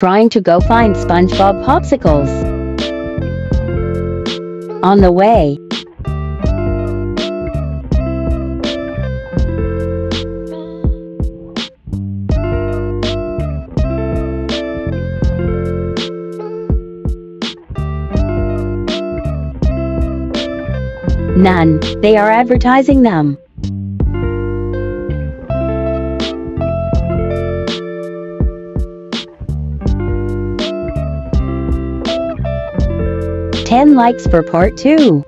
Trying to go find SpongeBob popsicles. On the way. None. They are advertising them. Ten likes for part two.